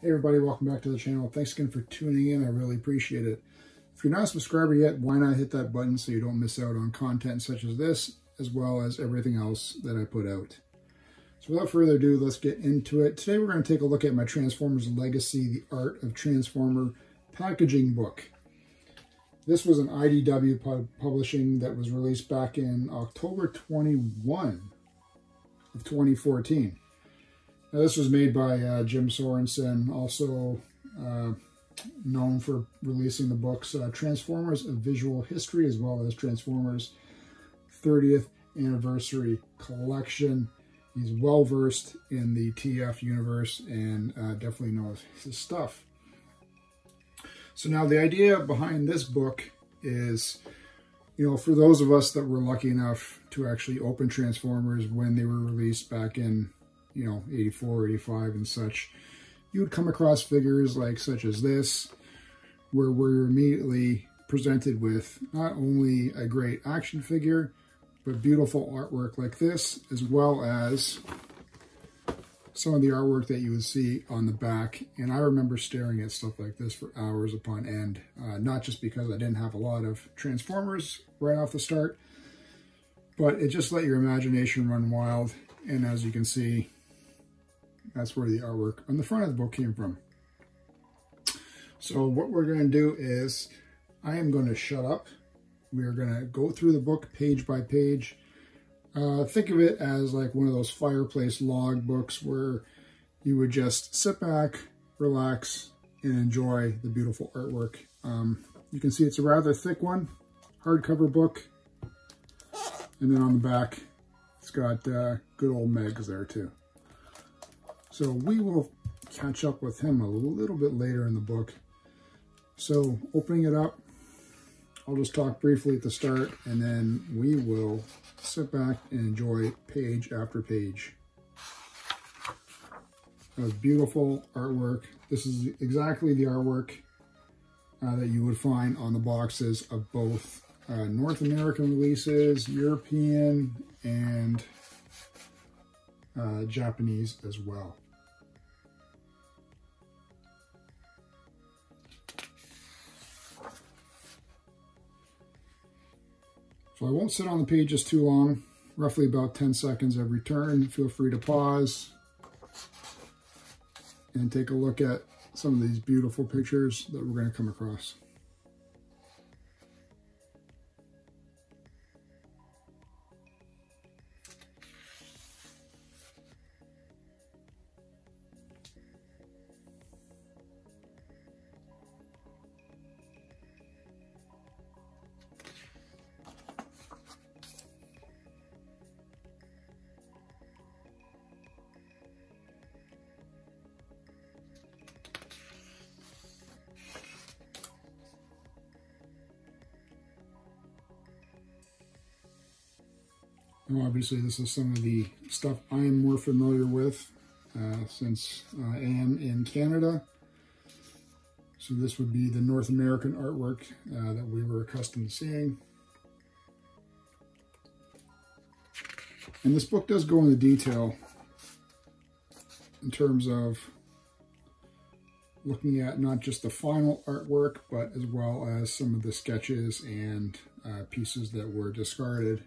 Hey everybody, welcome back to the channel. Thanks again for tuning in. I really appreciate it. If you're not a subscriber yet, why not hit that button so you don't miss out on content such as this, as well as everything else that I put out. So without further ado, let's get into it. Today we're going to take a look at my Transformers Legacy, The Art of Transformer packaging book. This was an IDW pub publishing that was released back in October 21 of 2014. Now, this was made by uh, Jim Sorenson, also uh, known for releasing the books uh, Transformers, A Visual History, as well as Transformers 30th Anniversary Collection. He's well-versed in the TF universe and uh, definitely knows his stuff. So now the idea behind this book is, you know, for those of us that were lucky enough to actually open Transformers when they were released back in you know, 84, 85 and such, you would come across figures like such as this, where we're immediately presented with not only a great action figure, but beautiful artwork like this, as well as some of the artwork that you would see on the back. And I remember staring at stuff like this for hours upon end, uh, not just because I didn't have a lot of Transformers right off the start, but it just let your imagination run wild. And as you can see, that's where the artwork on the front of the book came from. So what we're going to do is I am going to shut up. We are going to go through the book page by page. Uh, think of it as like one of those fireplace log books where you would just sit back, relax, and enjoy the beautiful artwork. Um, you can see it's a rather thick one, hardcover book. And then on the back, it's got uh, good old Megs there too. So we will catch up with him a little bit later in the book. So opening it up, I'll just talk briefly at the start and then we will sit back and enjoy page after page of beautiful artwork. This is exactly the artwork uh, that you would find on the boxes of both uh, North American releases, European, and uh, Japanese as well. So I won't sit on the pages too long, roughly about 10 seconds every turn. Feel free to pause and take a look at some of these beautiful pictures that we're going to come across. Obviously, this is some of the stuff I am more familiar with uh, since I am in Canada. So this would be the North American artwork uh, that we were accustomed to seeing. And this book does go into detail in terms of looking at not just the final artwork, but as well as some of the sketches and uh, pieces that were discarded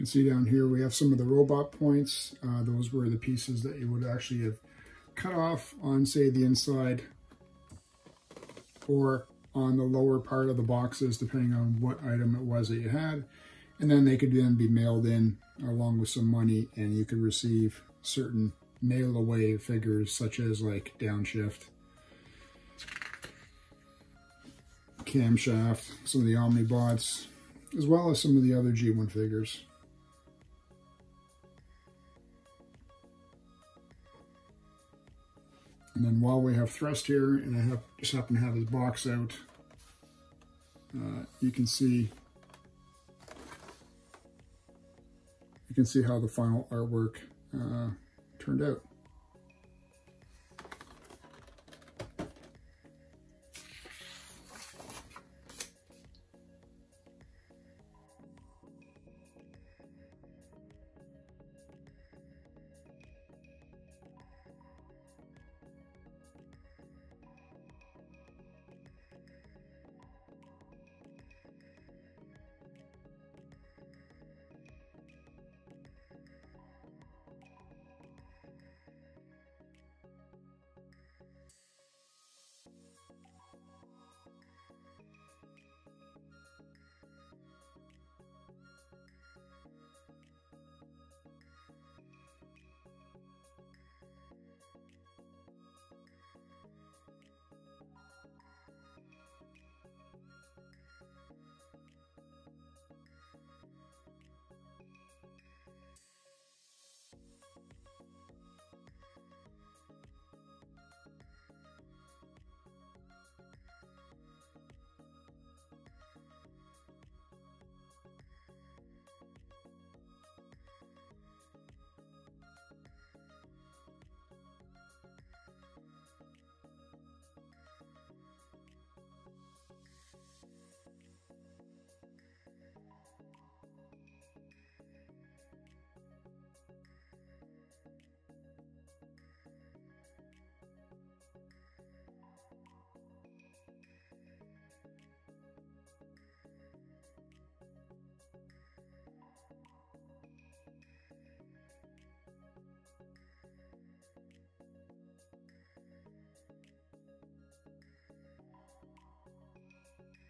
can see down here we have some of the robot points. Uh, those were the pieces that you would actually have cut off on, say, the inside or on the lower part of the boxes, depending on what item it was that you had. And then they could then be mailed in along with some money and you could receive certain mail away figures such as like downshift, camshaft, some of the Omnibots, as well as some of the other G1 figures. And then while we have Thrust here, and I have just happen to have his box out, uh, you can see you can see how the final artwork uh, turned out.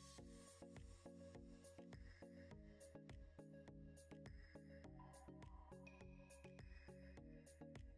Thank you.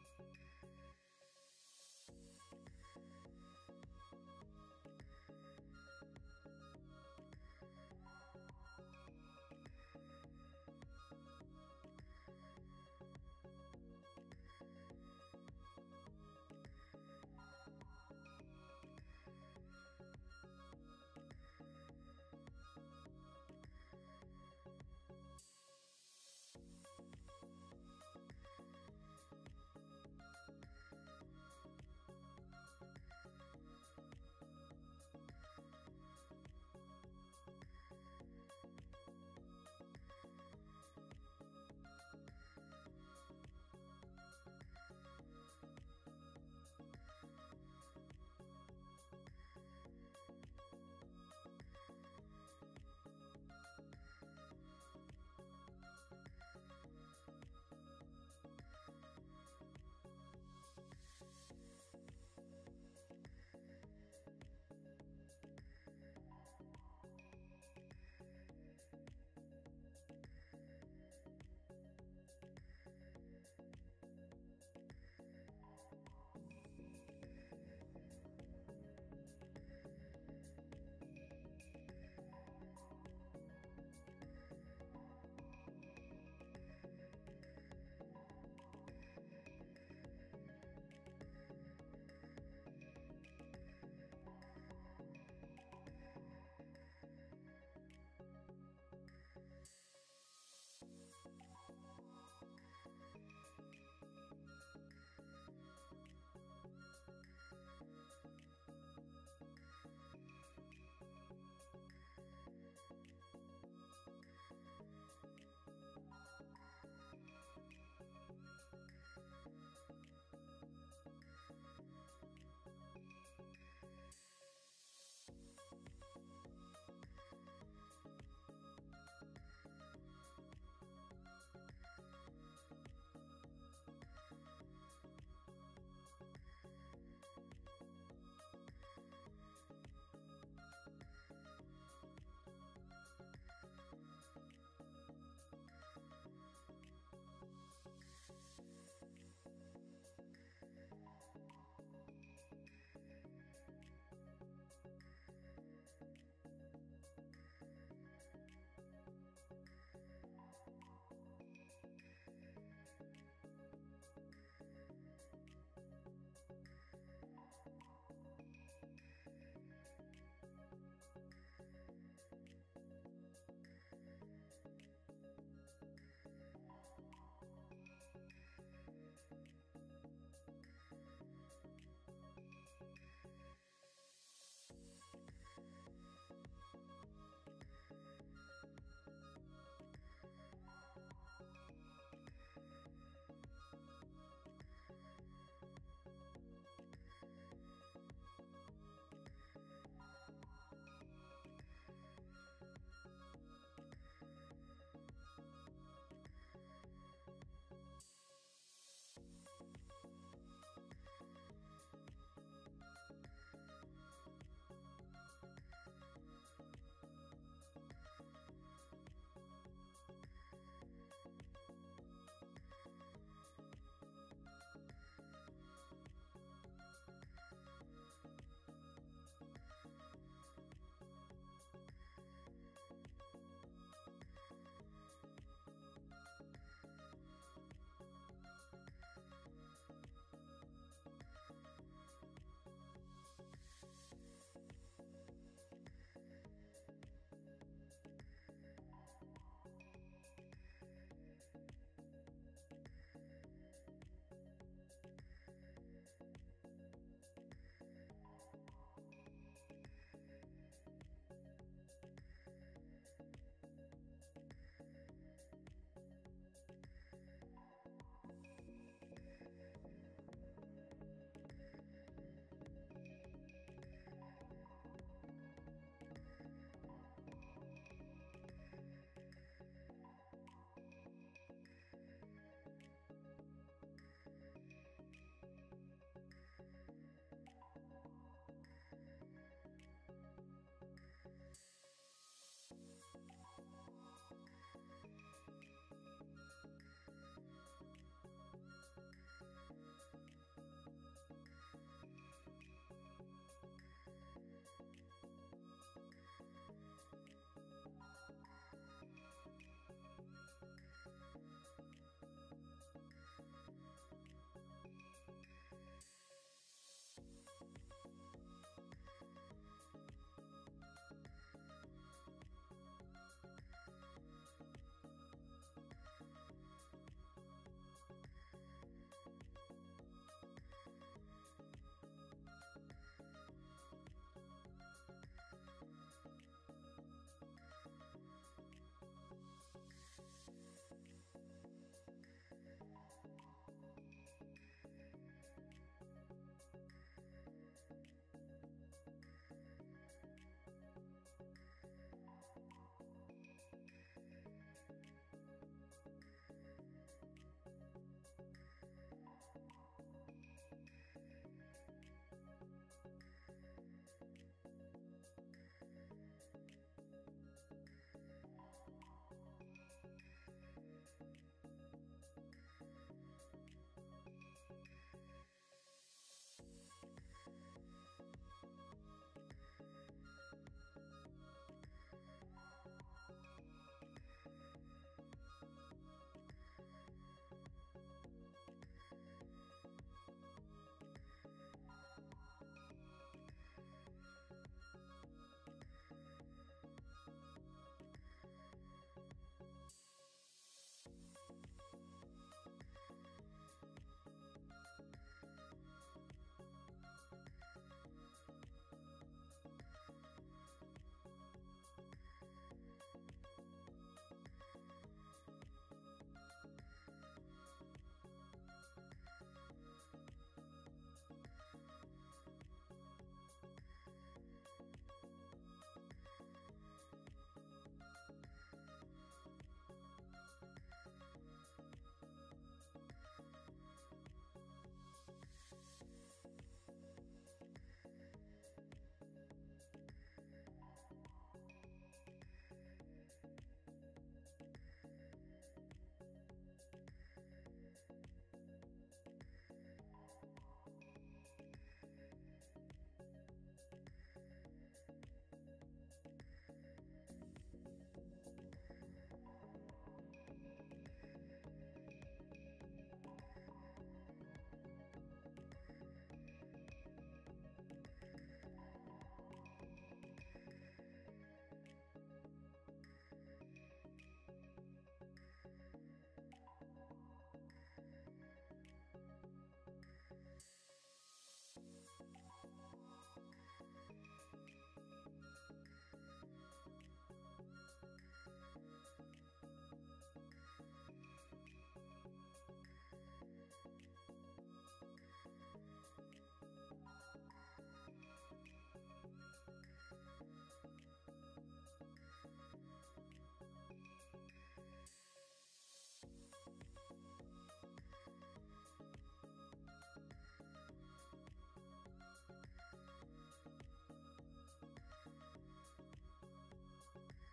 フッ。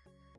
you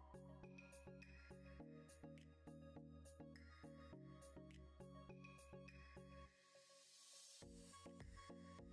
Thank you.